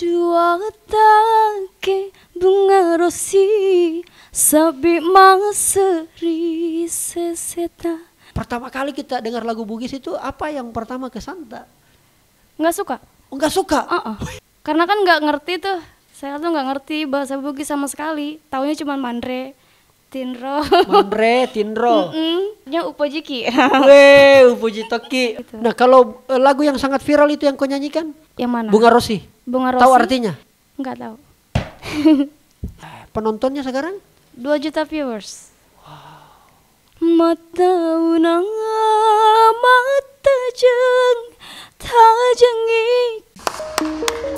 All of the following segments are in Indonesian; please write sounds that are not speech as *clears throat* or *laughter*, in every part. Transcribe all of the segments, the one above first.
Dua take bunga rosi Sabi seri seseta Pertama kali kita dengar lagu Bugis itu apa yang pertama ke Santa? Nggak suka? Enggak suka? Uh -uh. Karena kan nggak ngerti tuh Saya tuh nggak ngerti bahasa Bugis sama sekali Taunya cuma mandre Tinro Mandre, Tinro *laughs* mm -mm. Nya upojiki *laughs* Weh, Upuji Toki gitu. Nah kalau uh, lagu yang sangat viral itu yang kau nyanyikan? Yang mana? Bunga Rosi Bunga Rosi Tahu artinya? Enggak tahu Penontonnya sekarang? 2 juta viewers. Wow. Mata unang mata jeng tajengi.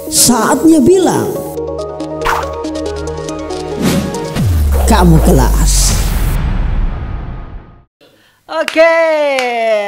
Saatnya bilang kamu kelas. Oke,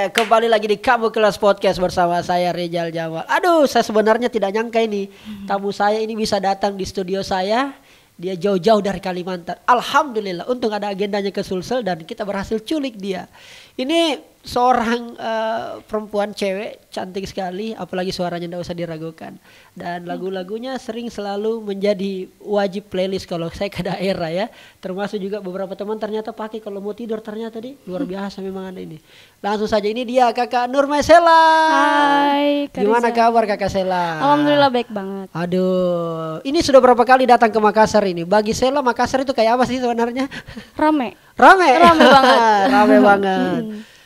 kembali lagi di Kamu Kelas Podcast bersama saya Rizal Jamal. Aduh, saya sebenarnya tidak nyangka ini tamu saya ini bisa datang di studio saya. Dia jauh-jauh dari Kalimantan. Alhamdulillah, untung ada agendanya ke Sulsel dan kita berhasil culik dia. Ini seorang uh, perempuan cewek cantik sekali apalagi suaranya tidak usah diragukan. Dan lagu-lagunya sering selalu menjadi wajib playlist kalau saya ke daerah ya. Termasuk juga beberapa teman ternyata pakai kalau mau tidur ternyata di luar biasa memang ada ini. Langsung saja ini dia kakak Nur Maisela. Hai Kak gimana kabar kakak Sela? Alhamdulillah baik banget. Aduh ini sudah berapa kali datang ke Makassar ini? Bagi Sela Makassar itu kayak apa sih sebenarnya? Rame. Rame? Rame banget. *laughs* Rame banget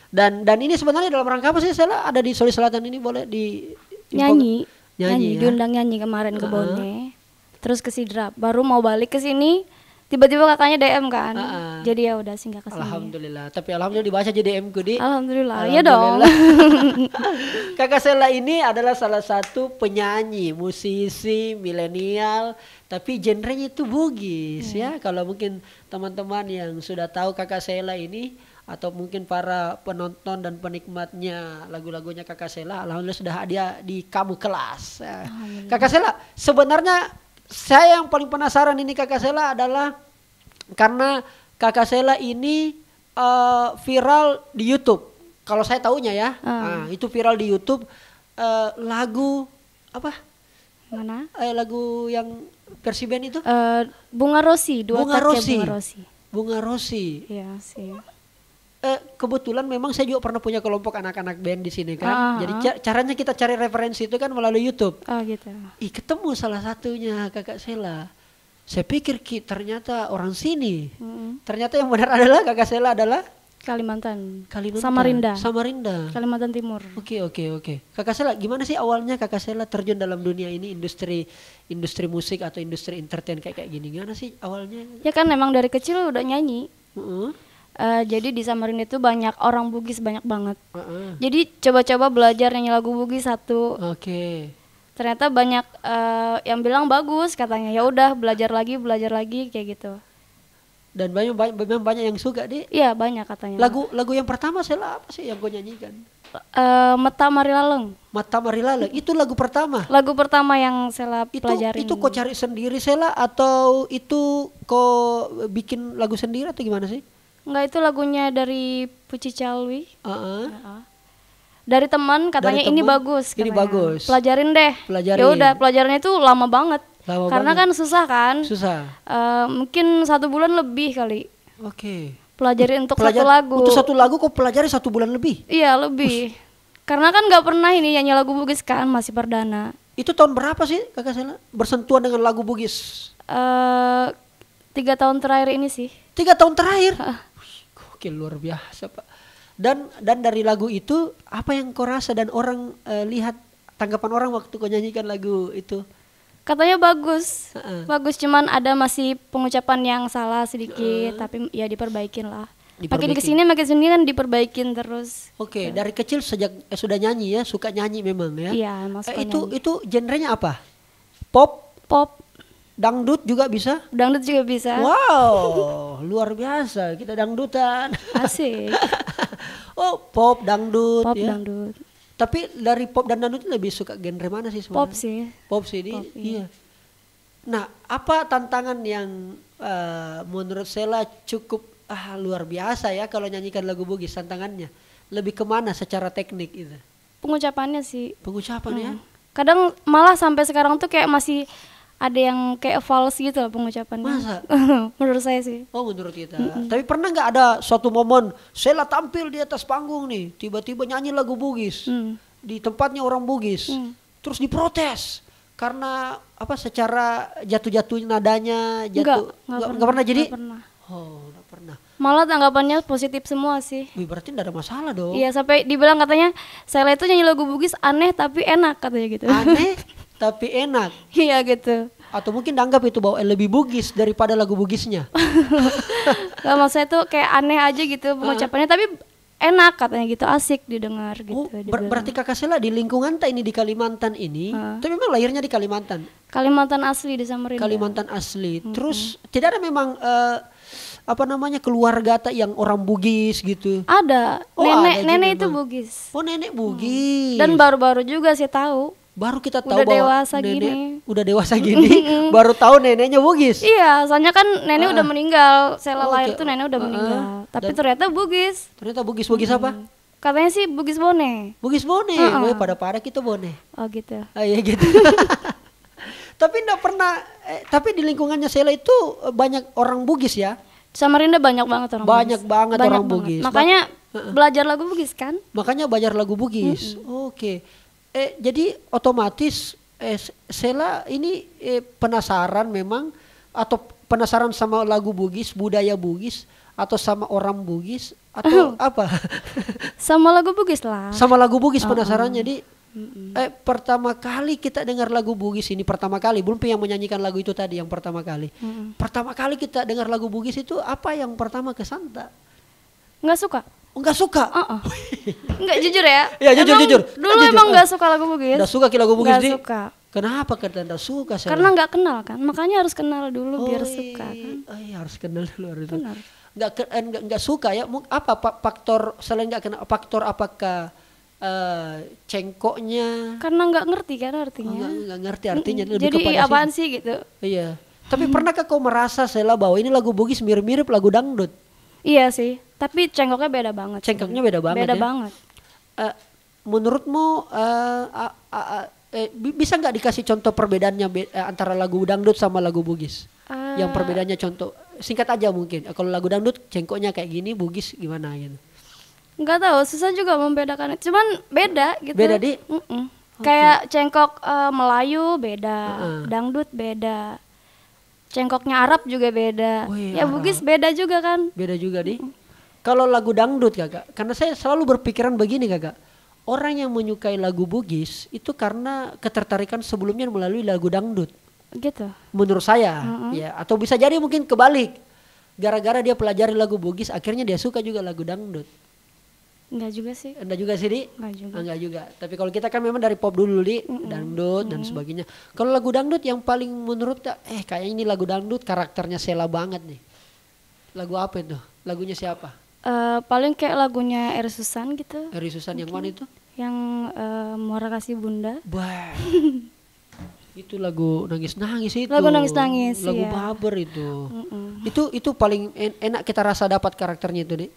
dan dan ini sebenarnya dalam rangka apa sih? Saya ada di Sulawesi Selatan ini boleh di nyanyi. Nyanyi, nyanyi ya? diundang nyanyi kemarin ke uh -huh. Bone. Terus ke Sidrap. Baru mau balik ke sini tiba-tiba kakaknya DM kan. Uh -uh. Jadi ya udah singgah ke sini. Alhamdulillah. Tapi alhamdulillah dibaca jadi DM ku di. Alhamdulillah. Iya dong. *laughs* Kakak Sela ini adalah salah satu penyanyi, musisi milenial tapi genrenya itu bugis hmm. ya. Kalau mungkin teman-teman yang sudah tahu Kakak Sela ini atau mungkin para penonton dan penikmatnya lagu-lagunya Kakak Sela alhamdulillah sudah ada di kamu kelas. Kakak Sela, sebenarnya saya yang paling penasaran ini Kakak Sela adalah karena Kakak Sela ini uh, viral di YouTube. Kalau saya tahunya ya, uh. nah, itu viral di YouTube uh, lagu apa? Mana? Eh, lagu yang versi band itu? Uh, Bunga Rosi, dua Bunga Rosi. Bunga Rosi. Bunga Rosi. Iya sih eh, kebetulan memang saya juga pernah punya kelompok anak-anak band di sini kan. Uh, Jadi ca caranya kita cari referensi itu kan melalui YouTube. Oh gitu. Ih ketemu salah satunya kakak Sela. Saya pikir ki ternyata orang sini. Mm -hmm. Ternyata yang benar adalah kakak Sela adalah Kalimantan. Kalimantan. Samarinda. Samarinda. Kalimantan Timur. Oke okay, oke okay, oke. Okay. Kakak Sela gimana sih awalnya kakak Sela terjun dalam dunia ini industri industri musik atau industri entertain kayak kayak gini? Gimana sih awalnya? Ya kan memang dari kecil udah nyanyi. Uh -uh Uh, jadi di Samarinda itu banyak orang Bugis banyak banget. Uh -uh. Jadi coba-coba belajar nyanyi lagu Bugis satu. Oke. Okay. Ternyata banyak uh, yang bilang bagus katanya. Ya udah belajar lagi, belajar lagi kayak gitu. Dan banyak banyak banyak, banyak yang suka deh. Iya banyak katanya. Lagu lagu yang pertama saya apa sih yang gue nyanyikan? Uh, Mata Marilaleng. Mata Marilaleng itu lagu pertama. Lagu pertama yang saya pelajari. Itu kok cari sendiri Sela atau itu kok bikin lagu sendiri atau gimana sih? Enggak itu lagunya dari Puci Calwi. Uh -uh. Dari teman katanya dari ini bagus. Ini bagus. Pelajarin deh. Pelajarin. Ya udah pelajarannya itu lama banget. Lama Karena banget. kan susah kan. Susah. Uh, mungkin satu bulan lebih kali. Oke. Okay. Pelajari untuk Pelajar, satu lagu. Untuk satu lagu kok pelajari satu bulan lebih? Iya lebih. Ush. Karena kan nggak pernah ini nyanyi lagu Bugis kan masih perdana. Itu tahun berapa sih kakak Sela bersentuhan dengan lagu Bugis? Uh, tiga tahun terakhir ini sih. Tiga tahun terakhir? Oke luar biasa pak. Dan dan dari lagu itu apa yang kau rasa dan orang uh, lihat tanggapan orang waktu kau nyanyikan lagu itu? Katanya bagus, uh -uh. bagus cuman ada masih pengucapan yang salah sedikit, uh. tapi ya diperbaikin lah. Makin ke sini makin sini kan diperbaikin terus. Oke, okay, ya. dari kecil sejak eh, sudah nyanyi ya, suka nyanyi memang ya. Iya, eh, itu nyanyi. itu genrenya apa? Pop? Pop. Dangdut juga bisa? Dangdut juga bisa. Wow, luar biasa. Kita dangdutan. Asik. *laughs* oh, pop, dangdut pop, ya. dangdut. Tapi dari pop dan dangdut lebih suka genre mana sih sebenarnya? Pop sih. Pop sih, pop, iya. iya. Nah, apa tantangan yang uh, menurut Sela cukup ah luar biasa ya kalau nyanyikan lagu Bugis tantangannya? Lebih ke mana secara teknik itu? Pengucapannya sih. Pengucapan ya? hmm. ya? kadang malah sampai sekarang tuh kayak masih ada yang kayak false gitu loh pengucapannya Masa? *laughs* menurut saya sih Oh menurut kita. Tapi pernah nggak ada suatu momen Sheila tampil di atas panggung nih, tiba-tiba nyanyi lagu Bugis Hmm. di tempatnya orang Bugis, terus diprotes karena apa? Secara jatuh-jatuh nadanya, jatuh nggak pernah jadi. Nggak pernah. Oh nggak pernah. malah tanggapannya positif semua sih Wih berarti nggak ada masalah dong. Iya sampai dibilang katanya Sheila itu nyanyi lagu Bugis aneh tapi enak katanya gitu. Aneh *laughs* tapi enak. Iya gitu. Atau mungkin dianggap itu bahwa lebih Bugis daripada lagu Bugisnya. *laughs* Gak maksud saya tuh kayak aneh aja gitu pengucapannya tapi enak katanya gitu asik didengar gitu. Oh, ber- berarti kakak Sheila di lingkungan tak ini di Kalimantan ini, tapi memang lahirnya di Kalimantan. Kalimantan asli di Samarinda. Kalimantan asli. Terus tidak ada memang eh, apa namanya keluarga tak yang orang Bugis gitu. Ada. Oh, nenek ada nenek itu memang. Bugis. Oh nenek Bugis. Dan baru-baru juga sih tahu. Baru kita tahu udah bahwa dewasa nenek gini. udah dewasa gini, baru tahu neneknya Bugis. Iya, soalnya kan nenek udah meninggal. Sheila Oh, lahir tuh nenek udah Ah, meninggal. Tapi ternyata Bugis. Ternyata Bugis Bugis apa? Katanya sih Bugis Bone. Bugis Bone. Ah. Weh, pada pada kita Bone. Oh gitu. Ah, iya gitu. *laughs* tapi enggak pernah eh, tapi di lingkungannya Sela itu eh, banyak orang Bugis ya. Samarinda banyak banget orang Banyak Bugis. banget orang Bugis. Makanya belajar lagu Bugis kan? Makanya belajar lagu Bugis. Oke. Eh jadi otomatis eh Sela ini eh, penasaran memang atau penasaran sama lagu Bugis, budaya Bugis atau sama orang Bugis atau apa? *laughs* Sama lagu Bugis lah. sama lagu Bugis penasaran jadi eh pertama kali kita dengar lagu Bugis ini pertama kali belum yang menyanyikan lagu itu tadi yang pertama kali. Pertama kali kita dengar lagu Bugis itu apa yang pertama kesan tak? Nggak suka? Enggak suka. Uh-uh. Nggak jujur ya? Iya, *laughs* jujur, Emang jujur. Dulu Jujur, emang ah. nggak suka lagu Bugis. Enggak suka lagu Bugis Nggak di? suka. Kenapa kita enggak suka Sela? Karena nggak kenal kan, makanya harus kenal dulu biar Oh, suka kan. iya. Oh, iya, harus kenal dulu harus. Benar. Enggak ke- eh, enggak, enggak suka ya. Apa faktor selain enggak kenal faktor apakah eh, cengkoknya? Karena nggak ngerti kan Oh, artinya. enggak, enggak ngerti artinya lebih Jadi kepada apaan sih gitu? Iya. Tapi pernahkah kau merasa Sela bahwa ini lagu Bugis mirip-mirip lagu dangdut? Iya sih, tapi cengkoknya beda banget. Cengkoknya beda banget Beda ya? banget. Eh, menurutmu eh, a- a- a- eh, bi- bisa nggak dikasih contoh perbedaannya be- eh, antara lagu dangdut sama lagu Bugis? Eh, Yang perbedaannya contoh singkat aja mungkin. Eh, Kalau lagu dangdut cengkoknya kayak gini, Bugis gimana gitu? nggak tahu, susah juga membedakan. Cuman beda gitu. Beda, Di? Mm-mm. Kayak cengkok eh, Melayu beda, Heeh. dangdut beda, cengkoknya Arab juga beda. Wih, ya Bugis beda juga kan. Beda juga di. Kalau lagu dangdut kakak, karena saya selalu berpikiran begini kakak. Orang yang menyukai lagu Bugis itu karena ketertarikan sebelumnya melalui lagu dangdut. Gitu. menurut saya ya. Atau bisa jadi mungkin kebalik. Gara-gara dia pelajari lagu Bugis akhirnya dia suka juga lagu dangdut. Enggak juga sih. anda juga sih di? Enggak juga. enggak juga. Tapi kalau kita kan memang dari pop dulu di. Dangdut dan sebagainya. Kalau lagu dangdut yang paling menurut eh kayaknya ini lagu dangdut karakternya Sela banget nih. Lagu apa itu? Lagunya siapa Eh, paling kayak lagunya Er Susan gitu, Eri Susan yang mana itu yang eh, Muara Kasih Bunda. Bah. *laughs* itu lagu nangis nangis itu Lagu nangis-nangis, lagu iya. baber itu Mm-mm. itu itu paling en- enak kita rasa dapat karakternya itu deh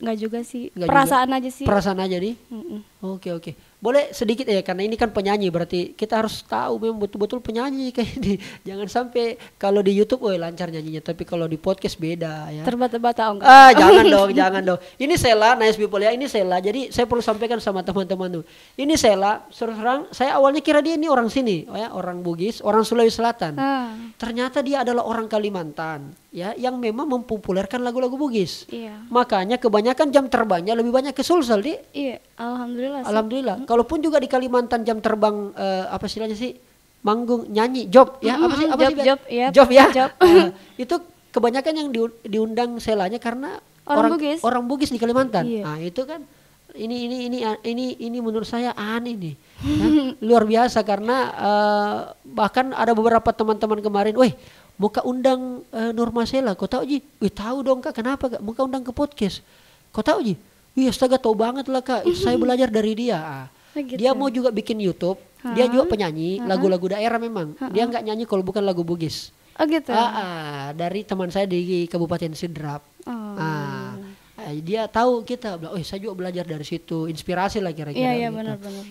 Enggak juga sih. Nggak Perasaan aja sih. perasaan aja nih Mm-mm. Oke oke. Boleh sedikit ya karena ini kan penyanyi berarti kita harus tahu memang betul-betul penyanyi *laughs* kayak ini. Jangan sampai kalau di YouTube oh lancar nyanyinya tapi kalau di podcast beda ya. Terbata-bata oh enggak. Ah *laughs* jangan dong, jangan dong. Ini Sela, nice people ya. Ini Sela. Jadi saya perlu sampaikan sama teman-teman tuh. Ini Sela, terus terang saya awalnya kira dia ini orang sini, oh ya, orang Bugis, orang Sulawesi Selatan. Ah, Ternyata dia adalah orang Kalimantan, ya, yang memang mempopulerkan lagu-lagu Bugis. iya. Makanya kebanyakan jam terbangnya lebih banyak ke Sulsel, Di. Iya, alhamdulillah sih. Alhamdulillah. Kalaupun juga di Kalimantan jam terbang eh, apa istilahnya sih? Manggung, nyanyi, job ya, apa sih? Apa job, sih? Job, iya, Job ya. job. Eh, *laughs* itu kebanyakan yang diu- diundang selanya karena Orang Bugis. orang Bugis di Kalimantan. Iya. Nah, itu kan ini ini ini ini ini menurut saya aneh nih. Ya, *laughs* luar biasa karena eh, bahkan ada beberapa teman-teman kemarin, "Weh, muka undang eh, Norma Sela, kau tahu Ji?" "Wih, tahu dong Kak, kenapa Kak? Muka undang ke podcast." "Kau tahu Ji?" "Wih, astaga tahu banget lah Kak, saya belajar dari dia." Ah. Oh, gitu. Dia mau juga bikin YouTube, dia juga penyanyi, lagu-lagu daerah memang. Dia nggak nyanyi kalau bukan lagu Bugis. Oh gitu. Ah, ah, dari teman saya di Kabupaten Sidrap. Oh. Ah, eh, dia tahu kita, oh saya juga belajar dari situ, inspirasi lah kira-kira. Iya, iya gitu. benar-benar.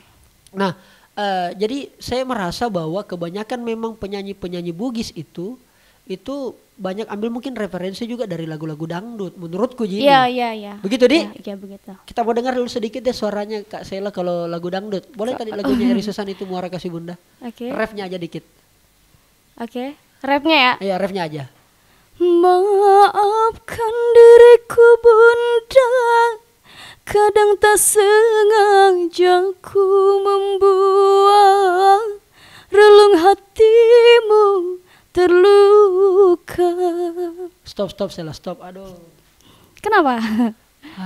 Nah, eh, jadi saya merasa bahwa kebanyakan memang penyanyi-penyanyi Bugis itu itu banyak ambil mungkin referensi juga dari lagu-lagu dangdut menurutku Ji. Iya, iya, iya. Begitu, Di? Iya, iya, begitu. Kita mau dengar dulu sedikit deh suaranya Kak Sela kalau lagu dangdut. Boleh tadi lagunya *laughs* Eri Susan itu Muara Kasih Bunda. Oke. Refnya aja dikit. Oke. Rapnya ya. Iya, refnya aja. Maafkan diriku bunda Kadang tak sengaja ku membuang Relung hatimu terluka Stop, stop Sela, stop. Aduh. Kenapa?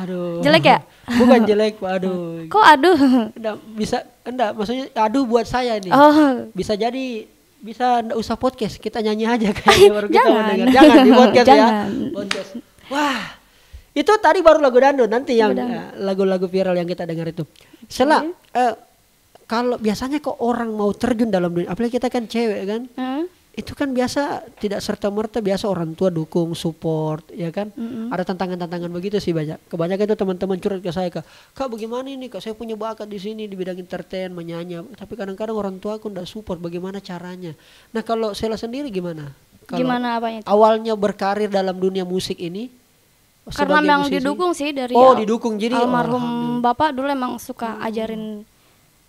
Aduh. Jelek ya? Bukan jelek. Aduh. Kok aduh? Enggak bisa enggak maksudnya aduh buat saya nih. Oh, Bisa jadi bisa enggak usah podcast, kita nyanyi aja *laughs* kayaknya baru kita Jangan. mendengar. Jangan di podcast ya. Jangan. Podcast. Wah. Itu tadi baru lagu dangdut, nanti yang eh, lagu-lagu viral yang kita dengar itu. Sela, eh, kalau biasanya kok orang mau terjun dalam dunia, apalagi kita kan cewek kan, Hmm? Itu kan biasa tidak serta merta biasa orang tua dukung support ya kan? Ada tantangan-tantangan begitu sih banyak. Kebanyakan itu teman-teman curhat ke saya kak kak bagaimana ini? Kak saya punya bakat di sini di bidang entertain menyanyi. Tapi kadang-kadang orang tua aku tidak support bagaimana caranya? Nah kalau Sela sendiri gimana? Kalau Gimana apanya itu? awalnya berkarir dalam dunia musik ini Karena memang musisi? didukung sih dari oh didukung. Jadi almarhum bapak dulu emang suka ajarin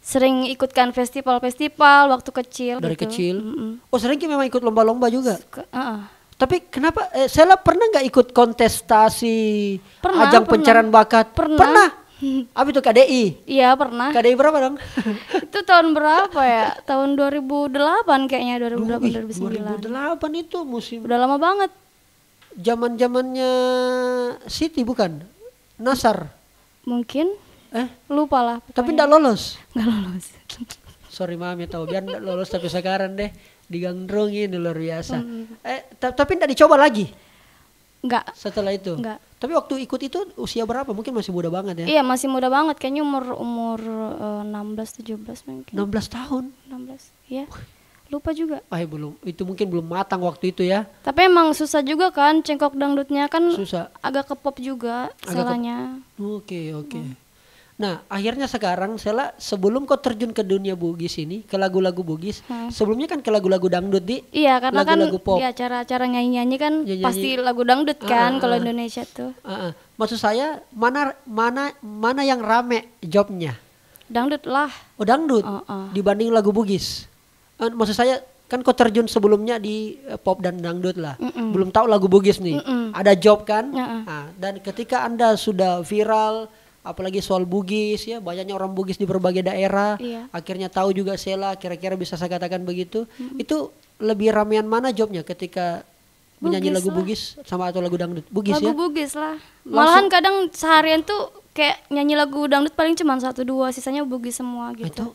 sering ikutkan festival-festival waktu kecil dari gitu. kecil Mm-mm. oh sering memang ikut lomba-lomba juga Ke- uh-uh. Tapi kenapa eh, Sela pernah nggak ikut kontestasi Pernah, ajang pernah. pencarian bakat? Pernah. Apa *laughs* itu KDI? Iya pernah. KDI berapa dong? *laughs* itu tahun berapa ya? Tahun 2008 kayaknya 2008 Ih, 2009. 2008 itu musim Udah lama banget. zaman zamannya Siti bukan? Nasar. Mungkin Eh, lupa lah. tapi enggak lolos. nggak lolos. *laughs* Sorry mami tahu biar enggak lolos tapi sekarang deh digandrungin luar biasa. Hmm. Eh, ta- tapi enggak dicoba lagi Nggak. setelah itu. Enggak. Tapi waktu ikut itu usia berapa? Mungkin masih muda banget ya. Iya masih muda banget. Kayaknya umur umur eh, 16 17 mungkin. 16 tahun. 16. Iya. Lupa juga. Ah, belum. Itu mungkin belum matang waktu itu ya. Tapi emang susah juga kan cengkok dangdutnya kan Susah. agak ke pop juga Agak salahnya. Oke oke. Nah akhirnya sekarang Sela sebelum kau terjun ke dunia bugis ini ke lagu-lagu bugis, sebelumnya kan ke lagu-lagu dangdut di. Iya karena Lagu-lagu kan pop. ya cara-cara nyanyi-nyanyi kan Nyanyi-nyanyi. pasti lagu dangdut kan Ah, kalau ah. Indonesia tuh. Ah, ah. Maksud saya mana mana mana yang rame jobnya? Dangdut lah. Oh dangdut Ah, ah. dibanding lagu bugis. Eh, maksud saya kan kau terjun sebelumnya di eh, pop dan dangdut lah. Belum tahu lagu bugis nih. Mm-mm. Ada job kan? Ya, ah. Ah, dan ketika anda sudah viral, apalagi soal bugis ya, banyaknya orang bugis di berbagai daerah. Iya. Akhirnya tahu juga Sela, kira-kira bisa saya katakan begitu. Itu lebih ramean mana jobnya ketika menyanyi Bugis lagu lah. bugis sama atau lagu dangdut? Bugis lagu ya? bugis lah. Malahan kadang seharian tuh kayak nyanyi lagu dangdut paling cuma satu dua, sisanya bugis semua Itu gitu.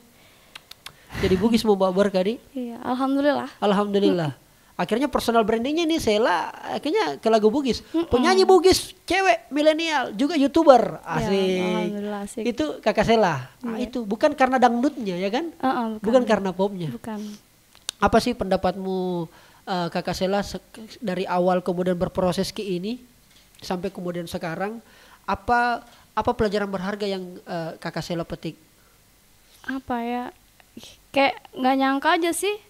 jadi bugis membawa berkah di. Iya, alhamdulillah. Alhamdulillah. Akhirnya personal brandingnya nih Sela akhirnya ke lagu Bugis. Penyanyi Bugis, cewek, milenial, juga youtuber. Asik. Ya, asik. Itu kakak Sela. Ah, itu bukan karena dangdutnya ya kan? Uh-uh, Bukan karena popnya. Bukan. Apa sih pendapatmu eh, kakak Sela dari awal kemudian berproses ke ini sampai kemudian sekarang apa apa pelajaran berharga yang eh, kakak Sela petik? Apa ya? Kayak nggak nyangka aja sih.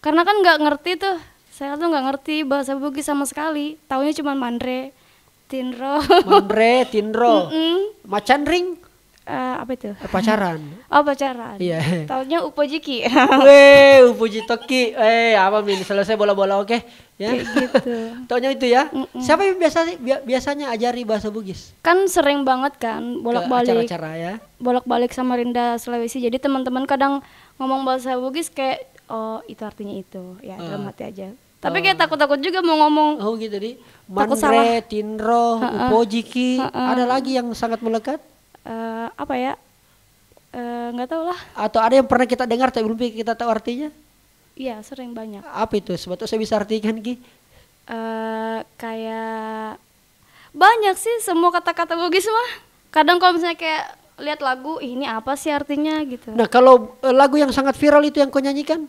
Karena kan nggak ngerti tuh. Saya tuh nggak ngerti bahasa Bugis sama sekali. Taunya cuma mandre, tinro. Mandre, Tindro, *laughs* Mm, Macan Ring, eh, apa itu? eh, pacaran. *laughs* Oh pacaran. Iya. Taunya upojiki. *laughs* Weh, Puji Toki. Eh, apa min? Selesai bola-bola oke? Ya. Kayak gitu. Taunya itu ya. Siapa yang biasa bi- biasanya ajari bahasa Bugis? Kan sering banget kan Ke bolak-balik acara-acara ya. bolak-balik sama Rinda Sulawesi. Jadi teman-teman kadang ngomong bahasa Bugis kayak oh itu artinya itu. Ya dalam hati aja. Tapi kayak takut-takut juga mau ngomong. Oh gitu di. Takut Mandre, Tinro, Upojiki. Ada lagi yang sangat melekat? eh, apa ya? Eh, nggak tahu lah. Atau ada yang pernah kita dengar tapi belum kita tahu artinya? Iya sering banyak. Apa itu? Sebetulnya saya bisa artikan Ki. eh kayak banyak sih semua kata-kata Bugis mah. Kadang kalau misalnya kayak lihat lagu, "Ih, ini apa sih artinya gitu. Nah, kalau eh, lagu yang sangat viral itu yang kau nyanyikan?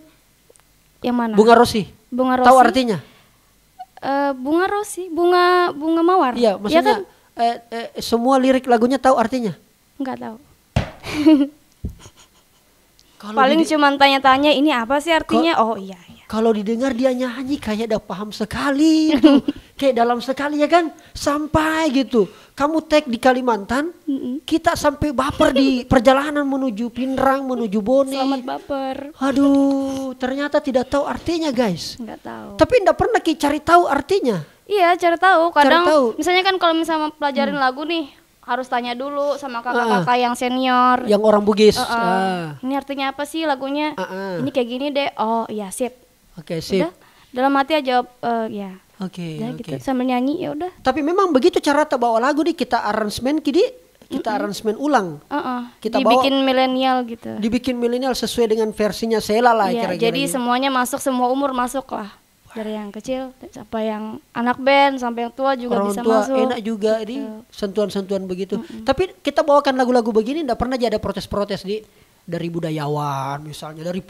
Yang mana? Bunga Rosi. Bunga Tahu Rosi. artinya? Eh, bunga Rosi, bunga bunga mawar. Iya, maksudnya kan? eh, eh, semua lirik lagunya tahu artinya? Enggak tahu. Kalau Paling cuman tanya-tanya ini apa sih artinya? Oh iya iya. Kalau didengar dia nyanyi kayak udah paham sekali itu. *laughs* kayak dalam sekali ya kan. Sampai gitu. Kamu tag di Kalimantan, kita sampai baper di *laughs* perjalanan menuju Pinrang, menuju Bone. Selamat baper. Aduh, ternyata tidak tahu artinya guys. Nggak tahu. Tapi enggak pernah Ki cari tahu artinya. Iya, cari tahu. Kadang tahu. Hmm. misalnya kan kalau misalnya pelajarin lagu nih, harus tanya dulu sama kakak-kakak yang senior. Yang orang Bugis. Uh-uh. Ah. Ini artinya apa sih lagunya? Uh-uh. Ini kayak gini deh. Oh, iya, sip. Oke, sip. Udah. Dalam hati aja jawab eh, ya. Oke, Udah oke. gitu. Sambil nyanyi ya udah. Tapi memang begitu cara kita bawa lagu di kita aransemen kidi, kita aransemen ulang. Heeh. Kita Dibikin milenial gitu. Dibikin milenial sesuai dengan versinya Sela lah Iya, kira-kira. jadi gitu. semuanya masuk, semua umur masuk lah. Dari yang kecil sampai yang anak band sampai yang tua juga orang bisa tua masuk. enak juga ini sentuhan-sentuhan begitu. Tapi kita bawakan lagu-lagu begini enggak pernah aja ada protes-protes di dari budayawan misalnya, dari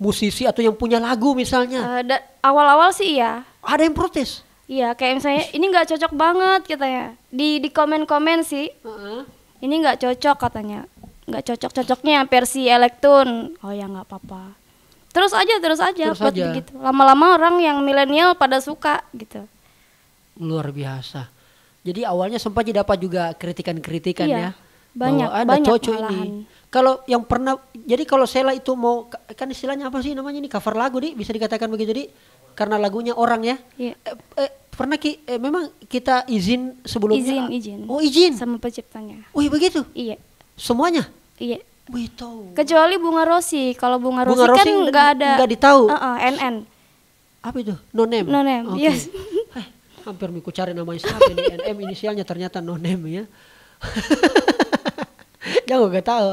musisi atau yang punya lagu misalnya. Eh, da- awal-awal sih iya. Ada yang protes. Iya, kayak misalnya ini nggak cocok banget katanya. Di di komen-komen sih, Heeh. ini nggak cocok katanya. Nggak cocok-cocoknya versi elektron. Oh ya nggak apa-apa. Terus aja, terus aja Terus buat aja. begitu. Lama-lama orang yang milenial pada suka gitu. Luar biasa. Jadi awalnya sempat dapat juga kritikan-kritikan Iya, ya. banyak, Bahwa ada banyak cocok malahan. ini. Kalau yang pernah jadi kalau Sela itu mau kan istilahnya apa sih namanya ini cover lagu di bisa dikatakan begitu di karena lagunya orang ya. Iya. Eh, eh, pernah ki eh, memang kita izin sebelumnya. Izin, izin. Oh izin. Sama penciptanya. Wih begitu. Iya, Semuanya. iya. Wih tahu. Kecuali bunga rosi. Kalau bunga rosi Bunga kan Rosi nggak ada. nggak ditahu. Uh-uh, NN. Apa itu? No name. No name, Oke. yes. *laughs* Eh, hampir miku cari namanya siapa ini NM *laughs* inisialnya ternyata no name ya. *laughs* Jangan gak tahu.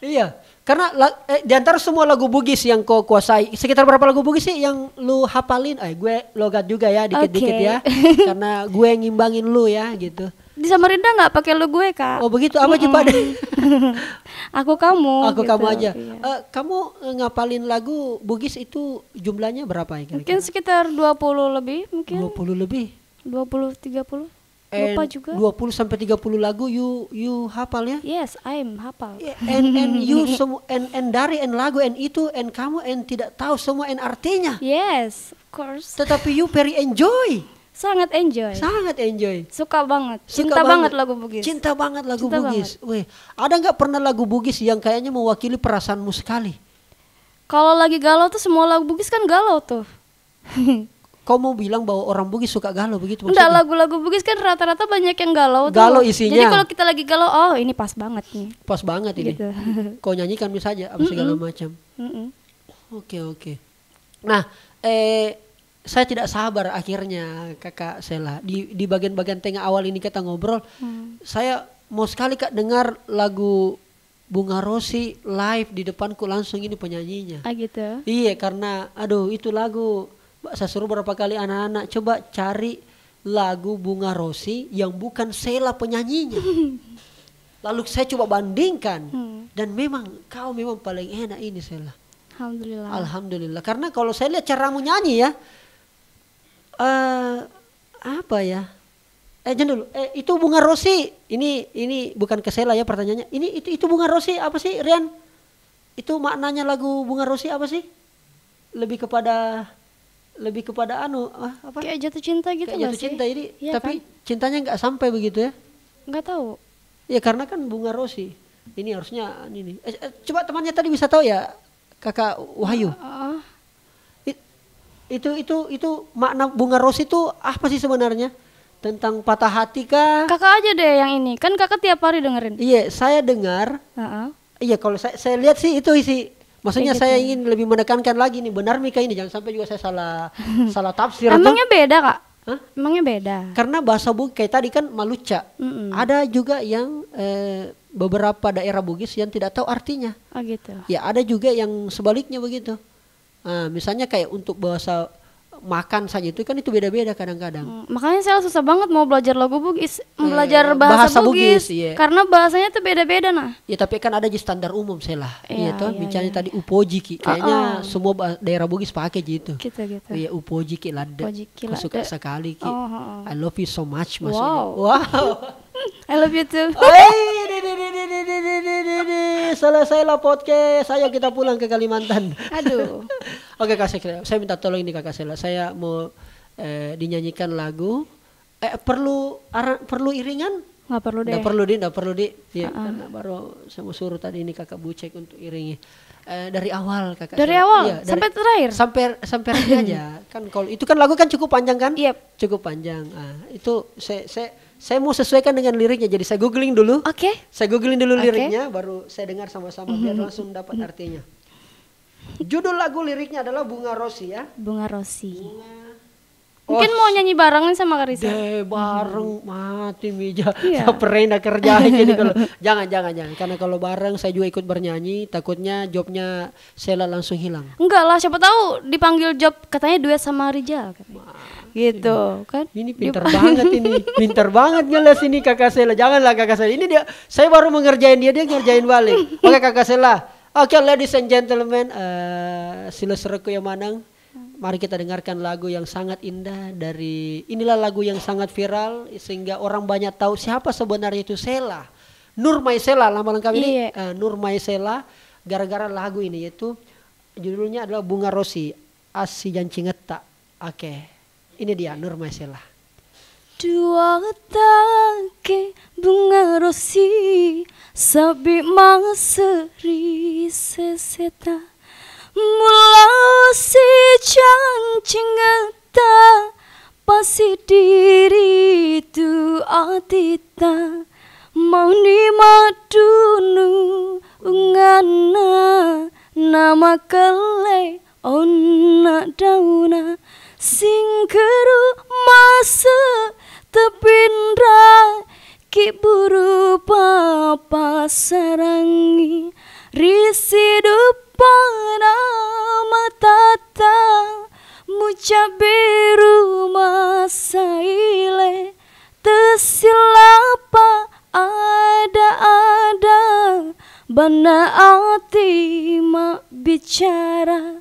Iya, karena eh, di antara semua lagu Bugis yang kau kuasai, sekitar berapa lagu Bugis sih yang lu hafalin? Eh, gue logat juga ya, dikit-dikit Oke. ya. *laughs* karena gue ngimbangin lu ya gitu. Di Samarinda nggak pakai lu gue kak. Oh begitu, apa sih Pak? *laughs* Aku kamu. Aku gitu. kamu aja. Iya. Eh, kamu ngapalin lagu Bugis itu jumlahnya berapa ya Mungkin kira-kira? sekitar 20 lebih mungkin. 20 lebih. 20 30. Lupa And juga. 20 sampai 30 lagu you you hafal ya? Yes, I'm hafal. Yeah, and and you *laughs* semua and and dari and lagu and itu and kamu and tidak tahu semua and artinya. Yes, of course. Tetapi you very enjoy. Sangat enjoy. Sangat enjoy. Suka banget. Suka Cinta banget lagu Bugis. Cinta banget lagu Cinta Bugis. Weh, ada nggak pernah lagu Bugis yang kayaknya mewakili perasaanmu sekali? Kalau lagi galau tuh semua lagu Bugis kan galau tuh. *laughs* Kau mau bilang bahwa orang Bugis suka galau begitu Enggak lagu-lagu Bugis kan rata-rata banyak yang galau tuh. Galau isinya. Jadi kalau kita lagi galau, oh ini pas banget nih. Pas banget ini. Gitu. *laughs* Kau nyanyikan saja apa segala macam. Oke oke. Nah, eh saya tidak sabar akhirnya kakak Sela di di bagian-bagian tengah awal ini kita ngobrol. Saya mau sekali kak dengar lagu Bunga Rosi live di depanku langsung ini penyanyinya. Ah gitu. Iya karena aduh itu lagu saya suruh berapa kali anak-anak coba cari lagu Bunga Rosi yang bukan Sela penyanyinya. *laughs* Lalu saya coba bandingkan dan memang kau memang paling enak ini Sela. Alhamdulillah. Alhamdulillah. Karena kalau saya lihat caramu nyanyi ya, eh apa ya? Eh jangan dulu. Eh itu bunga rosi. Ini ini bukan ke Sela ya pertanyaannya. Ini itu itu bunga rosi apa sih Rian? Itu maknanya lagu bunga rosi apa sih? Lebih kepada lebih kepada anu ah, apa? Kayak jatuh cinta gitu Kayak jatuh sih? cinta ini. Iya tapi kan? cintanya nggak sampai begitu ya? Nggak tahu. Ya karena kan bunga rosi. Ini harusnya ini. Eh, eh, coba temannya tadi bisa tahu ya, Kakak Wahyu. Ah, It- itu itu itu makna bunga ros itu apa sih sebenarnya tentang patah hati kah kakak aja deh yang ini. Kan kakak tiap hari dengerin. iya saya dengar Heeh. iya kalau saya saya lihat sih itu isi maksudnya Kayak saya gitu. ingin lebih menekankan lagi nih benar Mika ini jangan sampai juga saya salah *laughs* salah tafsir tuh. Emangnya beda kak? Hah? Emangnya beda. karena bahasa Bugis kayak tadi kan maluca Mm-mm. ada juga yang eh, beberapa daerah Bugis yang tidak tahu artinya Oh gitu. Ya ada juga yang sebaliknya begitu. Nah, misalnya kayak untuk bahasa makan saja itu kan itu beda-beda kadang-kadang. Hmm, makanya saya susah banget mau belajar lagu Bugis, eh, belajar iya. bahasa, bahasa Bugis, Bugis iya. karena bahasanya tuh beda-beda nah. Ya tapi kan ada di standar umum saya lah. Iya, iya toh iya, bicaranya iya. tadi upojiki, kayaknya oh, oh. semua daerah Bugis pakai gitu. Gitu gitu. Iya upojiki lah. Upojiki lah. Suka sekali ki. Oh, oh, oh. I love you so much maksudnya. Wow. wow. *laughs* I love you too. Selesailah podcast. Ayo kita pulang ke Kalimantan. Aduh. *laughs* Oke Kak Sekla, saya minta tolong ini Kakak Sela. Saya mau eh, dinyanyikan lagu. Eh perlu ara- perlu iringan? Nggak perlu deh. Nggak perlu di, nggak perlu di. Ya, karena baru saya mau suruh tadi ini Kakak Bucek untuk iringi. Eh, dari awal Kakak. Dari Sela. awal Iya, dari- sampai terakhir. Sampai sampai akhir aja. *clears throat* Kan kalau itu kan lagu kan cukup panjang kan? Yep. Cukup panjang. Ah, itu saya saya saya mau sesuaikan dengan liriknya. Jadi saya googling dulu. Oke. Saya googling dulu Oke. liriknya, baru saya dengar sama-sama biar langsung dapat artinya. Judul lagu liriknya adalah Bunga Rosi ya. Bunga Rosi. Bunga. Mungkin mau nyanyi bareng nih sama Karisa. Deh bareng mati Mija. Iya. Saya pernah kerja *laughs* jadi kalau jangan jangan jangan karena kalau bareng saya juga ikut bernyanyi takutnya jobnya Sela langsung hilang. Enggak lah, siapa tahu dipanggil job katanya duet sama Rijal. Gitu kan? Ini pintar banget ini, *laughs* pintar banget jelas ini kakak Sela. Janganlah kakak Sela. Ini dia, saya baru mengerjain dia, dia ngerjain balik. Oke kakak Sela. Oke ladies and gentlemen, uh, sila sereku yang manang. Mari kita dengarkan lagu yang sangat indah dari inilah lagu yang sangat viral sehingga orang banyak tahu siapa sebenarnya itu Sela. Nur Maisela nama lengkap ini Iya. eh, Nur Maisela gara-gara lagu ini yaitu judulnya adalah Bunga Rosi Asi Jancingeta. Oke. Ini dia Nur Maisela. Dua take bunga rosi Sabi mga seri seseta. Mula si cancingata Pasi diri tu atita. Mau ni madunu ungana Nama kele onna dauna. Singkeru masa tepindra Ki buru papa sarangi Risi dupana matata Muca biru masaile Tesilapa ada-ada Bana mak bicara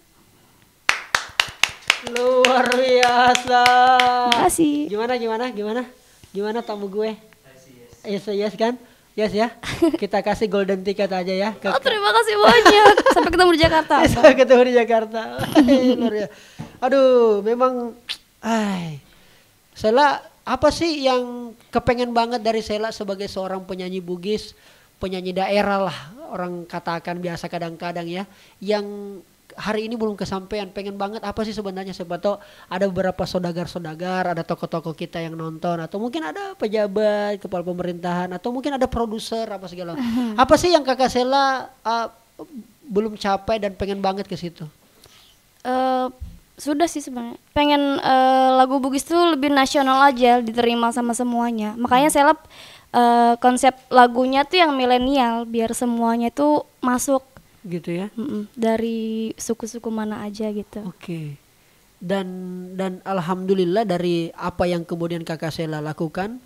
Luar biasa. Makasih. Gimana gimana gimana? Gimana tamu gue? Yes yes kan? Yes ya. *laughs* Kita kasih golden ticket aja ya. Ke, Oh terima kasih banyak *laughs* Sampai ketemu di Jakarta *laughs* Sampai ketemu di Jakarta. Luar biasa. Aduh, memang ay. Sela apa sih yang kepengen banget dari Sela sebagai seorang penyanyi Bugis, penyanyi daerah lah orang katakan biasa kadang-kadang ya, yang hari ini belum kesampaian. Pengen banget apa sih sebenarnya? Siapa tahu ada beberapa saudagar-saudagar ada tokoh-tokoh kita yang nonton atau mungkin ada pejabat kepala pemerintahan atau mungkin ada produser apa segala. *laughs* Apa sih yang kakak Sela uh, belum capai dan pengen banget ke situ? Eh, sudah sih sebenarnya. Pengen eh, lagu Bugis tuh lebih nasional aja diterima sama semuanya. Makanya saya lap eh, konsep lagunya tuh yang milenial biar semuanya tuh masuk gitu ya dari suku-suku mana aja gitu Oke. Dan dan alhamdulillah dari apa yang kemudian kakak Sela lakukan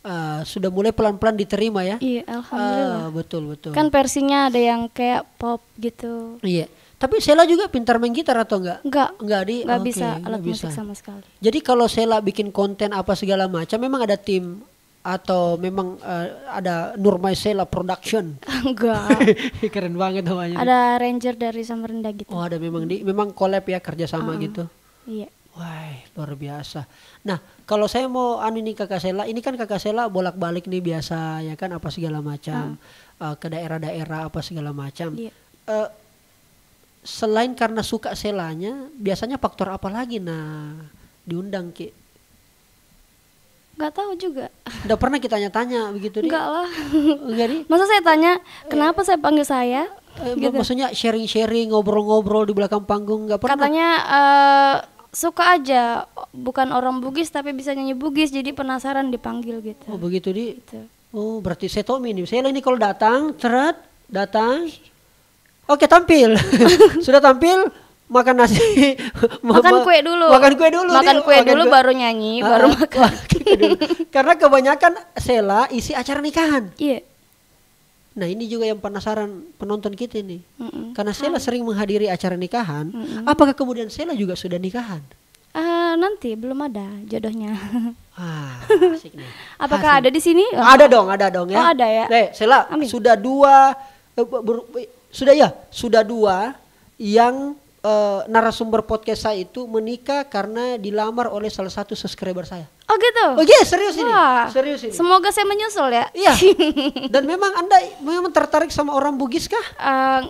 eh, sudah mulai pelan-pelan diterima ya. iya alhamdulillah Ah, betul betul. kan versinya ada yang kayak pop gitu Iya. Tapi Sela juga pintar main gitar atau enggak? enggak Enggak di. nggak oke, bisa alat bisa. musik sama sekali Jadi kalau Sela bikin konten apa segala macam memang ada tim atau memang eh, ada Nurmai Sela Production. *laughs* enggak *laughs* Keren banget namanya. ada ranger dari Samarinda gitu Oh ada memang di memang collab ya kerjasama gitu. iya Wah, luar biasa. Nah, kalau saya mau anu nih kakak Sela, ini kan kakak Sela bolak-balik nih biasa ya kan apa segala macam Eh, ke daerah-daerah apa segala macam. Iya. Eh, selain karena suka Selanya, biasanya faktor apa lagi nah diundang ki? Nggak tahu juga Udah pernah kita tanya-tanya begitu nih? enggak lah Enggak nih? masa saya tanya kenapa saya panggil saya Eh, gitu. Maksudnya sharing-sharing, ngobrol-ngobrol di belakang panggung nggak pernah? katanya eh, suka aja bukan orang Bugis tapi bisa nyanyi Bugis jadi penasaran dipanggil gitu Oh begitu di. gitu Oh berarti saya tahu ini. Saya ini kalau datang, ceret, datang. Oke tampil. *laughs* Sudah tampil, makan nasi. *laughs* ma- makan ma- kue dulu Makan kue dulu. makan kue dulu baru nyanyi Ah, baru makan dulu. Karena kebanyakan Sela isi acara nikahan. iya Nah ini juga yang penasaran penonton kita nih. Mm-mm. Karena Sela sering menghadiri acara nikahan. Apakah kemudian Sela juga sudah nikahan? Ah, nanti belum ada jodohnya. *laughs* Ah, asik nih. Apakah Asik. ada di sini? Ada dong, ada dong ya. Oh, ada ya? Nih, Sela, Amin. sudah dua eh, ber- sudah ya, sudah dua yang eh, narasumber podcast saya itu menikah karena dilamar oleh salah satu subscriber saya. Oh gitu. Oh iya, serius ini. Wah, Serius ini. Semoga saya menyusul ya. Iya. *laughs* Dan memang Anda memang tertarik sama orang Bugis kah? Eh,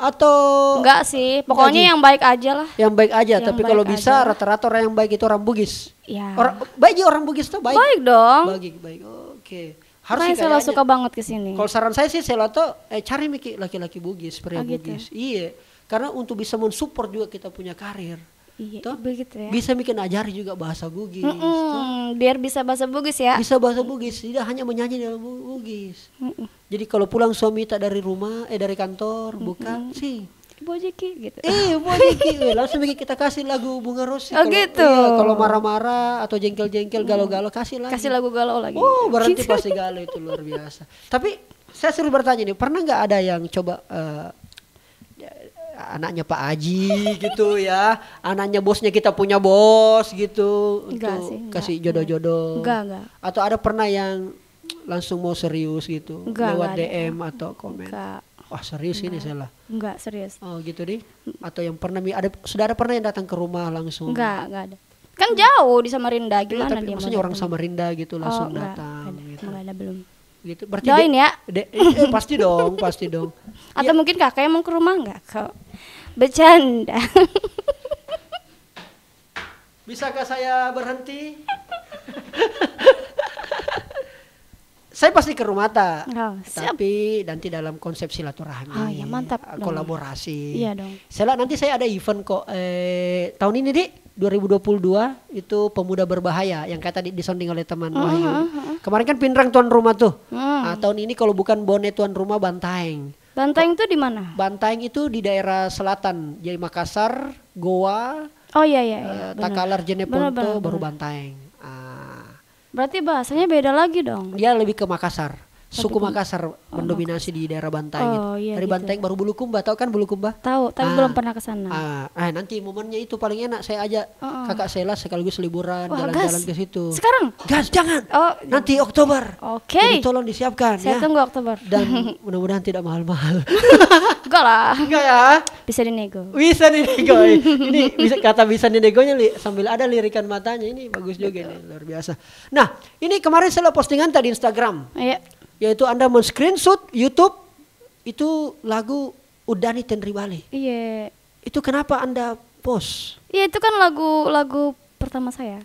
Atau enggak sih, pokoknya Enggak, Ji. yang baik aja lah. yang baik aja, Yang tapi baik kalau bisa rata-rata orang yang baik itu orang Bugis. Ya. Orang baik orang Bugis tuh baik. Baik dong. Baik, baik. Oke. Harus Makanya sih saya suka banget ke sini. Kalau saran saya sih saya tuh eh, cari Miki laki-laki Bugis, pria Oh, gitu. Bugis. Iya. Karena untuk bisa mensupport juga kita punya karir. Iya, Toh? begitu ya. Bisa bikin ajari juga bahasa Bugis. toh. Mm-mm, biar bisa bahasa Bugis ya. Bisa bahasa Bugis, tidak hanya menyanyi dalam Bu- Bugis. Mm-mm. Jadi kalau pulang suami tak dari rumah, eh dari kantor, bukan sih. Bojeki gitu. Eh, boleh Ki. *laughs* Eh, langsung Miki kita kasih lagu Bunga Rosi. Oh, gitu. Iya, kalau marah-marah atau jengkel-jengkel, galau-galau kasih lagi. Kasih lagu galau lagi. Oh, berarti pasti galau itu luar biasa. Tapi saya suruh bertanya nih, pernah nggak ada yang coba ya, anaknya Pak Aji gitu *laughs* ya, anaknya bosnya kita punya bos gitu Enggak untuk sih, enggak, kasih jodoh-jodoh. Enggak, enggak. Atau ada pernah yang langsung mau serius gitu Enggak, lewat enggak. DM atau komen. Enggak, Wah serius ini salah. enggak serius. Oh gitu deh. Atau yang pernah ada sudah ada pernah yang datang ke rumah langsung. Enggak, enggak ada. Kan jauh di Samarinda, Iya, gimana tapi dia maksudnya orang datang? Samarinda gitu Oh, langsung enggak, datang enggak ada, gitu. enggak ada belum. Gitu. Berarti Doain ya. de- eh, pasti dong, pasti dong. *laughs* Atau mungkin kakaknya mau ke rumah enggak kok? Bercanda. *laughs* Bisakah saya berhenti? *laughs* saya pasti ke rumah tak. Oh, siap. Tapi nanti dalam konsep silaturahmi. Oh, ya, mantap eh, dong. Kolaborasi. Iya dong. Sela nanti saya ada event kok eh, tahun ini di 2022 itu pemuda berbahaya yang kata di, disonding oleh teman Wahyu. Kemarin kan Pinrang tuan rumah tuh. Hmm. Ah, tahun ini kalau bukan Bonet tuan rumah Bantaeng. Banteng itu di mana? Bantaeng itu di daerah selatan, jadi Makassar, Goa, Oh iya iya, iya. benar. Takalar, Jeneponto, baru. Bantaeng. Ah, Berarti bahasanya beda lagi dong. dia lebih ke Makassar. Suku ke- Makassar mendominasi di daerah Bantaeng. Oh, itu. iya Dari gitu. Bantaeng baru Bulukumba, tahu kan Bulukumba? Tahu, tapi Ah. belum pernah ke sana. Ah, ah, nanti momennya itu paling enak saya ajak Heeh. kakak Sela sekaligus liburan jalan-jalan ke situ. Sekarang? Gas jangan. Oh, Nanti Oktober. Oke. Jadi tolong disiapkan Saya ya. tunggu Oktober. Dan *laughs* mudah-mudahan tidak mahal-mahal. *laughs* Enggak lah, Enggak ya? bisa dinego. Bisa nih nego. *laughs* ini bisa kata bisa nih negonya li, sambil ada lirikan matanya ini bagus juga nih luar biasa. Nah, ini kemarin saya postingan tadi Instagram Iya. Yaitu Anda men-screenshot YouTube itu lagu Udani Tenri Bali. Iya. Itu kenapa Anda post? Iya, itu kan lagu lagu pertama saya.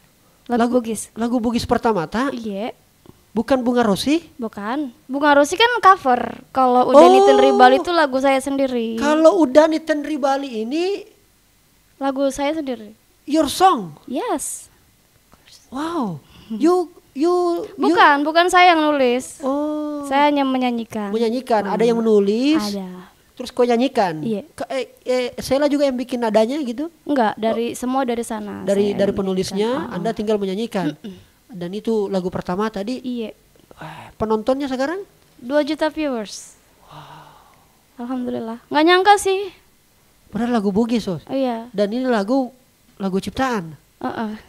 Lagu, Bugis. Lagu Bugis pertama tak? Iya. Bukan Bunga Rosi? Bukan. Bunga Rosi kan cover. Kalau udah Oh. Nitin Ribal itu lagu saya sendiri. Kalau Udani Tenri Bali ini Lagu saya sendiri. your song. Yes. Wow. You you you- Bukan, bukan saya yang nulis. oh Saya hanya menyanyikan. menyanyikan. Ada yang menulis. Ada. Terus kau nyanyikan. Iya. Ke- eh, eh, Sela juga yang bikin nadanya gitu. Enggak, dari semua dari sana. Dari dari penulisnya. Anda tinggal menyanyikan. Dan itu lagu pertama tadi. Iya. Wah, penontonnya sekarang? 2 juta viewers. Alhamdulillah. Nggak nyangka sih. Padahal lagu Bugis, Sos. Oh iya. Dan ini lagu lagu ciptaan.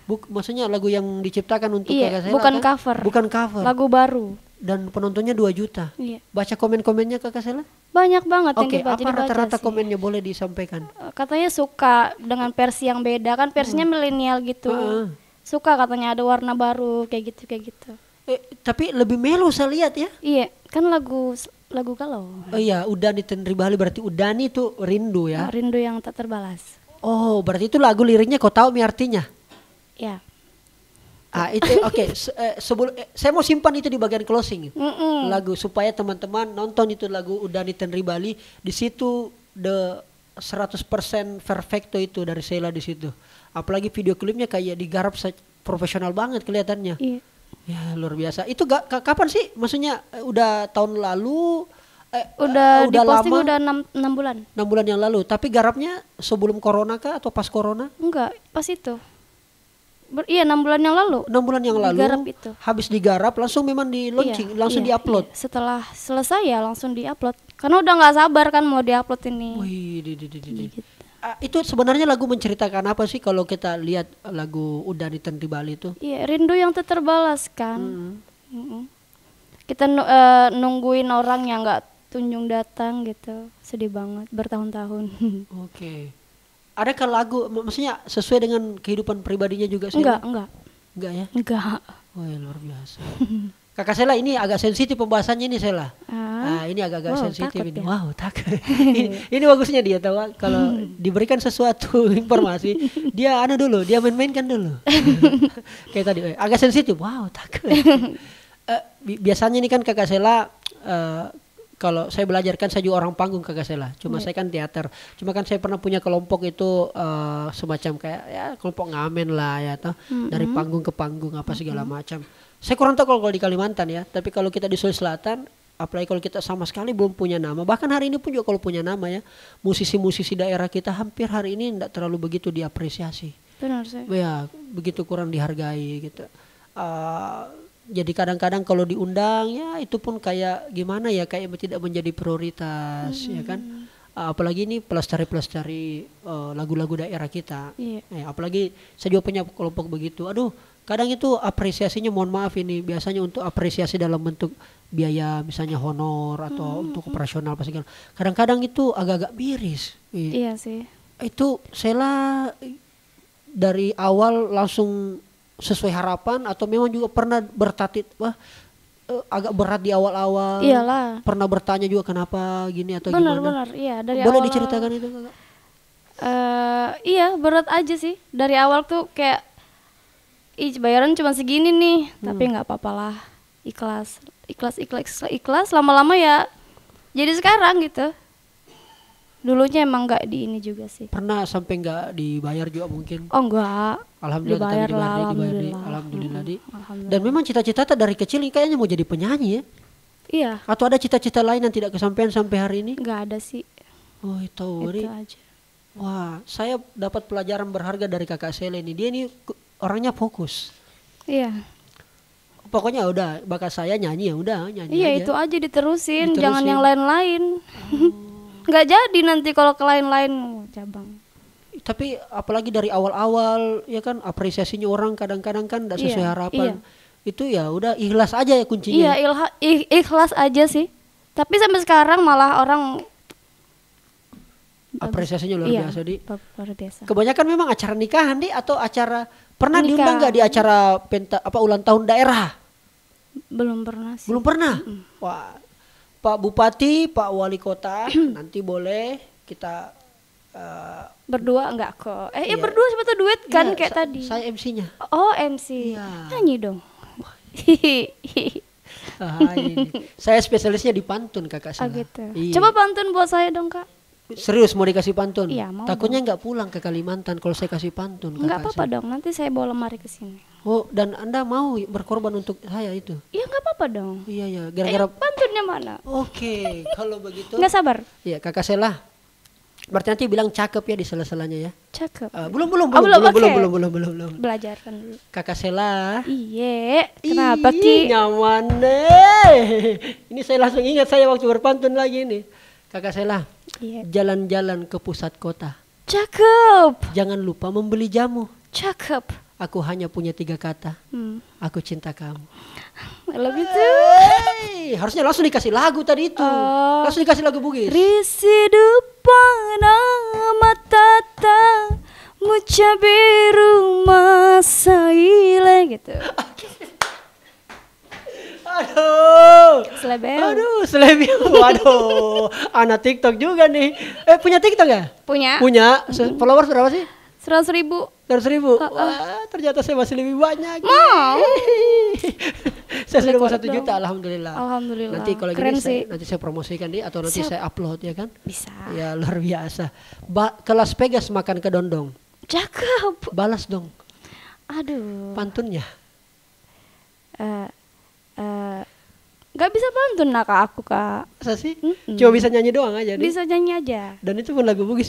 Buk, maksudnya lagu yang diciptakan untuk Iya, Kakak Sela bukan kan? cover. Bukan cover. Lagu baru. Dan penontonnya 2 juta. Iya. Baca komen-komennya Kakak Sela? Banyak banget yang Oke, dibaca, apa dibaca rata-rata komennya boleh disampaikan? Eh, Katanya suka dengan versi yang beda kan versinya milenial gitu. Heeh. Suka katanya ada warna baru kayak gitu kayak gitu. Eh, tapi lebih melo saya lihat ya. Iya, kan lagu lagu galau. Oh iya, Udani Tenri Bali berarti Udani itu rindu ya. Rindu yang tak terbalas. Oh, berarti itu lagu liriknya kau tahu mi artinya? Ya. Ah, itu oke. *laughs* se- eh, sebelum eh, saya mau simpan itu di bagian closing. Mm-mm. Lagu supaya teman-teman nonton itu lagu Udani Tenri Bali, di situ the 100% perfecto itu dari Sheila di situ. Apalagi video klipnya kayak digarap profesional banget kelihatannya. Iya. Ya, luar biasa. Itu ga, ka- kapan sih? Maksudnya eh, udah tahun lalu eh, Udah, eh, diposting lama? udah 6, 6 bulan. 6 bulan yang lalu. Tapi garapnya sebelum corona kah atau pas corona? Enggak, pas itu. Ber- iya, 6 bulan yang lalu. 6 bulan yang lalu. Digarap itu. Habis digarap langsung memang di launching, Iya, langsung iya, diupload. iya. Setelah selesai ya langsung diupload. Karena udah nggak sabar kan mau diupload ini. Wih, di, di, di, di, di. Gitu. Ah, itu sebenarnya lagu menceritakan apa sih kalau kita lihat lagu Udah di Tenti Bali itu? Iya, rindu yang tak terbalaskan. Hmm. Mm-mm. Kita nu- eh, nungguin orang yang nggak tunjung datang gitu. Sedih banget bertahun-tahun. *laughs* Oke. Adakah lagu mak- maksudnya sesuai dengan kehidupan pribadinya juga sih? enggak, enggak. Enggak ya? Enggak. Wah, luar biasa. Kakak Sela ini agak sensitif pembahasannya ini Sela. Ah. Ah, ini agak-agak Wow, sensitif ini. ya. Wow, takut. *laughs* ini, ini bagusnya dia tahu ah, kalau diberikan sesuatu *laughs* informasi, dia anu dulu, dia main-mainkan dulu. Kayak tadi, eh, agak sensitif. Wow, takut. Eh, bi- biasanya ini kan Kakak Sela eh, kalau saya belajar kan saya juga orang panggung Kakak Sela. Cuma saya kan teater. Cuma kan saya pernah punya kelompok itu eh, semacam kayak ya kelompok ngamen lah ya toh. Dari panggung ke panggung apa segala macam. Saya kurang tahu kalau, kalau di Kalimantan ya, tapi kalau kita di Sulawesi Selatan apalagi kalau kita sama sekali belum punya nama. Bahkan hari ini pun juga kalau punya nama ya, musisi-musisi daerah kita hampir hari ini tidak terlalu begitu diapresiasi Benar sih. ya begitu kurang dihargai gitu Eh, jadi kadang-kadang kalau diundang ya itu pun kayak gimana ya kayak tidak menjadi prioritas ya kan? Eh, apalagi ini pelestari-pelestari eh, lagu-lagu daerah kita. Iya. Eh, apalagi saya juga punya kelompok begitu. Aduh kadang itu apresiasinya mohon maaf ini biasanya untuk apresiasi dalam bentuk biaya misalnya honor atau untuk operasional apa segala. Kadang-kadang itu agak-agak miris Iya. Iya sih. itu Sela dari awal langsung sesuai harapan atau memang juga pernah bertatit wah eh, agak berat di awal-awal Iyalah. pernah bertanya juga kenapa gini atau Benar, gimana benar. Iya, dari boleh awal diceritakan itu kakak eh iya, berat aja sih. Dari awal tuh kayak ih bayaran cuma segini nih, tapi nggak apa-apa lah. Ikhlas. Ikhlas, ikhlas, ikhlas, lama-lama ya jadi sekarang gitu. Dulunya emang nggak di ini juga sih. pernah sampai nggak dibayar juga mungkin Oh enggak. alhamdulillah Dibayar lah, dibayar, dibayar, di- alhamdulillah. alhamdulillah di. Alhamdulillah. dan memang cita-cita tak dari kecil ini kayaknya mau jadi penyanyi ya Iya, atau ada cita-cita lain yang tidak kesampaian sampai hari ini nggak ada sih. oh itu Itu aja. Wah, saya dapat pelajaran berharga dari kakak Sele ini. Dia ini orangnya fokus. Iya. Pokoknya udah bakat saya nyanyi ya udah nyanyi Iya aja. itu aja diterusin, Diterusin. jangan yang lain-lain. Nggak jadi nanti kalau ke lain-lain cabang. Tapi apalagi dari awal-awal ya kan apresiasinya orang kadang-kadang kan tidak sesuai Iya, harapan. iya. Itu ya udah ikhlas aja ya Iya kuncinya. ilha, ih- ikhlas aja sih. Tapi sampai sekarang malah orang Apresiasinya luar iya, biasa di. luar biasa. Kebanyakan memang acara nikahan di atau acara pernah Nikah. diundang nggak di acara penta apa ulang tahun daerah? Belum pernah sih. Belum pernah. Wah, Pak Bupati, Pak Wali Kota, *clears throat* nanti boleh kita eh, Berdua enggak kok. Eh, ya Iya. berdua siapa tuh duet kan iya, kayak sa- tadi. Saya MC-nya. Oh, MC. Iya. Nyanyi dong. Ah. Saya spesialisnya di pantun kakak Ah, saya. gitu. Iya. Coba pantun buat saya dong, Kak. Serius mau dikasih pantun? Iya, mau Takutnya nggak pulang ke Kalimantan kalau saya kasih pantun. Enggak kakak apa-apa dong. Nanti saya bawa lemari ke sini. Oh, dan anda mau berkorban untuk saya itu? Iya, enggak apa-apa dong. Iya ya, Eh, gara-gara. pantunnya mana? Oke, kalau begitu. Enggak sabar. Iya kakak Sela. Berarti nanti bilang cakep ya di sela-selanya ya. Cakep. Eh, belum belum Oh, belum belum, belum, belum belum belum belum belum. Belajar kan dulu. Kakak Sela. Iya, kenapa Ki? Nyaman deh. Ini saya langsung ingat saya waktu berpantun lagi nih. Kakak Sela, Iya. jalan-jalan ke pusat kota. Cakep. Jangan lupa membeli jamu. Cakep. Aku hanya punya tiga kata. Hmm. Aku cinta kamu. I love you too. Hey, harusnya langsung dikasih lagu tadi itu. Oh. Langsung dikasih lagu Bugis. Risi dupana matata mucha biru masaile gitu. Aduh. Selebel. Aduh, selebi. *laughs* Waduh, anak TikTok juga nih. Eh, punya TikTok ya? Punya Punya. Followers berapa sih? Seratus ribu. Seratus ribu. Wah, ternyata saya masih lebih banyak. Mau. *laughs* saya sudah mau satu juta, alhamdulillah. Alhamdulillah. Nanti kalau Keren gini saya, sih. nanti saya promosikan di atau nanti Siap. saya upload ya kan? Bisa. Ya luar biasa. Ba ke Las Vegas makan kedondong. Cakep. Balas dong Aduh. pantunnya. Eh eh Gak bisa pantun lah kak aku kak. Masa sih? Mm-mm. Cuma bisa nyanyi doang aja nih. Bisa nyanyi aja. Dan itu pun lagu Bugis.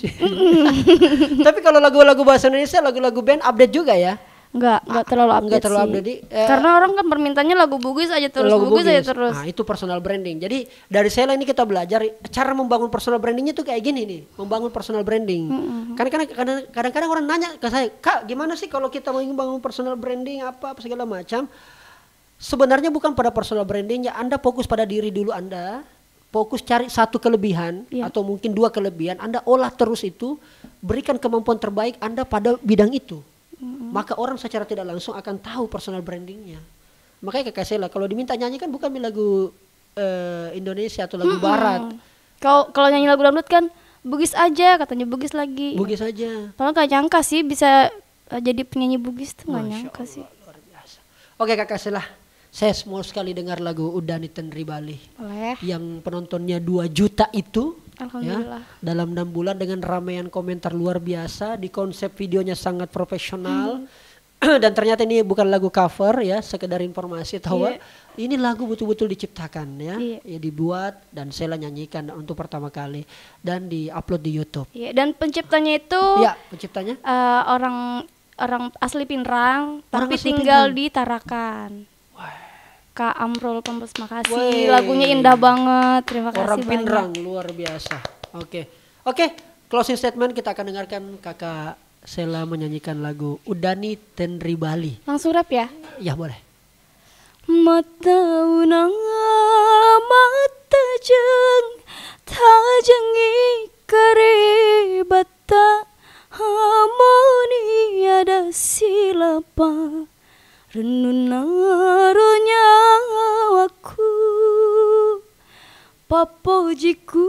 *laughs* Tapi kalau lagu-lagu bahasa Indonesia, lagu-lagu band update juga ya. Enggak, enggak terlalu update Nggak terlalu sih. update, eh, Karena orang kan permintaannya lagu Bugis aja terus, Logo Bugis, aja Bugis. terus. Nah, itu personal branding. Jadi dari Sela ini kita belajar cara membangun personal brandingnya tuh kayak gini nih, membangun personal branding. Karena kadang- kadang- kadang-kadang orang nanya ke saya, "Kak, gimana sih kalau kita mau membangun personal branding apa apa segala macam?" Sebenarnya bukan pada personal brandingnya, Anda fokus pada diri dulu Anda. Fokus cari satu kelebihan Iya. atau mungkin dua kelebihan, Anda olah terus itu, berikan kemampuan terbaik Anda pada bidang itu. Maka orang secara tidak langsung akan tahu personal brandingnya. Makanya kakak Sela kalau diminta nyanyi kan bukan lagu eh, Indonesia atau lagu Barat, Kalau kalau nyanyi lagu dangdut kan Bugis aja katanya Bugis lagi. Bugis aja. Padahal gak nyangka sih bisa eh, jadi penyanyi Bugis tuh gak nyangka sih. Luar biasa. Oke kakak Sela, saya mau sekali dengar lagu Udani Tenri Bali Boleh. yang penontonnya 2 juta itu. Alhamdulillah. Ya, dalam enam bulan dengan ramaian komentar luar biasa, di konsep videonya sangat profesional. *clears throat* Dan ternyata ini bukan lagu cover ya, sekedar informasi tahu Iya. ini lagu betul-betul diciptakan ya, Iya. ya dibuat dan Sela nyanyikan untuk pertama kali dan diupload di YouTube. Iya, dan penciptanya itu Ya, penciptanya eh, orang orang asli Pinrang Orang tapi asli tinggal Pinrang. di Tarakan. Kak Amrul Pembes makasih. Wey. Lagunya indah banget. Terima kasih orang banyak. Pinrang luar biasa. Oke, oke, closing statement kita akan dengarkan kakak Sela menyanyikan lagu Udani Tenri Bali. Langsung rap ya. Ya boleh. Mata unang mata jeng tajengi karibata harmoni ada silapa renunaro nyawaku. Papojiku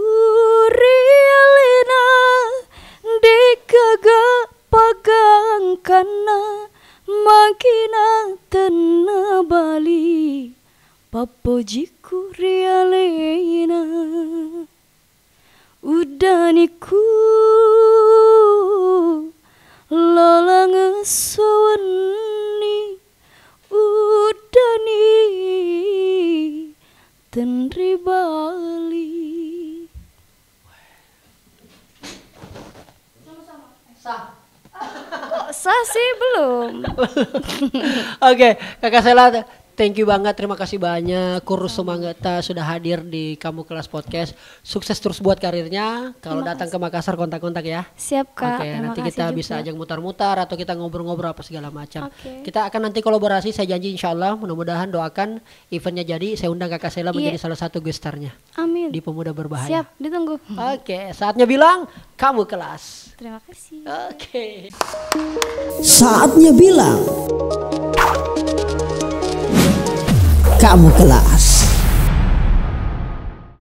rialena dekaga pagangkana makina tena bali. Papojiku rialena udaniku. Lolang sawani tenri bali Kok sah sih? Belum? *laughs* Oke, kakak Sela, thank you banget, terima kasih banyak. Kurus Semanggata sudah hadir di Kamu Kelas Podcast. Sukses terus buat karirnya. Kalau datang ke Makassar kontak-kontak ya. Siap kak. Oke, terima nanti kita juga. bisa ajak mutar-mutar atau kita ngobrol-ngobrol apa segala macam. Oke. Kita akan nanti kolaborasi, saya janji insya Allah. Mudah-mudahan doakan eventnya jadi. Saya undang kakak Sela menjadi Iya. salah satu gestarnya Amin. di Pemuda Berbahaya. Siap, ditunggu. Oke, saatnya bilang kamu kelas. Terima kasih. Oke. Saatnya bilang kamu kelas.